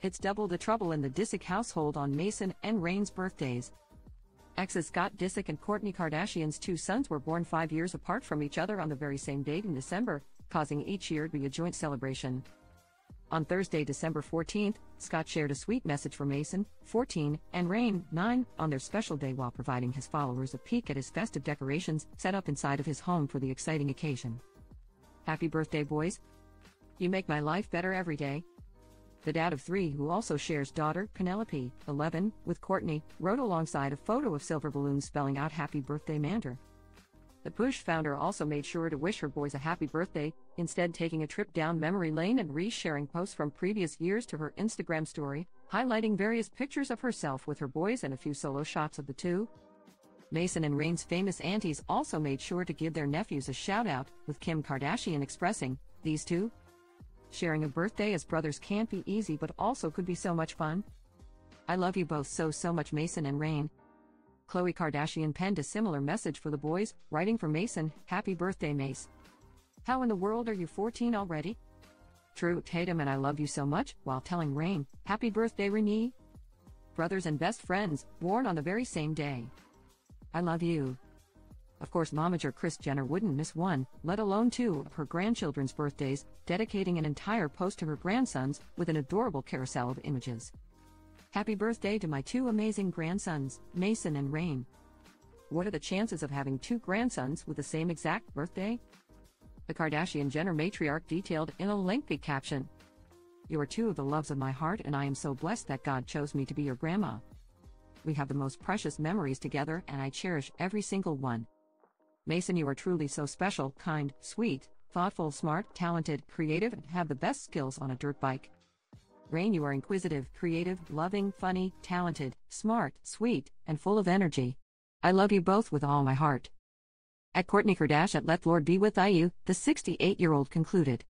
It's double the trouble in the Disick household on Mason and Reign's birthdays. Exes Scott Disick and Kourtney Kardashian's two sons were born five years apart from each other on the very same date in December, causing each year to be a joint celebration. On Thursday, December 14th, Scott shared a sweet message for Mason, 14, and Reign, 9, on their special day while providing his followers a peek at his festive decorations set up inside of his home for the exciting occasion. Happy birthday, boys! You make my life better every day. The dad of three, who also shares daughter, Penelope, 11, with Kourtney, wrote alongside a photo of silver balloons spelling out Happy Birthday M&R. The Poosh founder also made sure to wish her boys a happy birthday, instead, taking a trip down memory lane and re sharing posts from previous years to her Instagram story, highlighting various pictures of herself with her boys and a few solo shots of the two. Mason and Reign's famous aunties also made sure to give their nephews a shout out, with Kim Kardashian expressing, These two? Sharing a birthday as brothers can't be easy but also could be so much fun. I love you both so, so much, Mason and Reign. Khloe Kardashian penned a similar message for the boys, writing for Mason, Happy birthday, Mase. How in the world are you 14 already? True, Tatum and I love you so much, while telling Reign, Happy birthday, Renee. Brothers and best friends, born on the very same day. I love you. Of course, momager Kris Jenner wouldn't miss one, let alone two, of her grandchildren's birthdays, dedicating an entire post to her grandsons with an adorable carousel of images. Happy birthday to my two amazing grandsons, Mason and Reign. What are the chances of having two grandsons with the same exact birthday? The Kardashian Jenner matriarch detailed in a lengthy caption. You are two of the loves of my heart, and I am so blessed that God chose me to be your grandma. We have the most precious memories together, and I cherish every single one. Mason, you are truly so special, kind, sweet, thoughtful, smart, talented, creative, and have the best skills on a dirt bike. Reign, you are inquisitive, creative, loving, funny, talented, smart, sweet, and full of energy. I love you both with all my heart. At Kourtney Kardashian, let Lord be with you, the 68 year old concluded.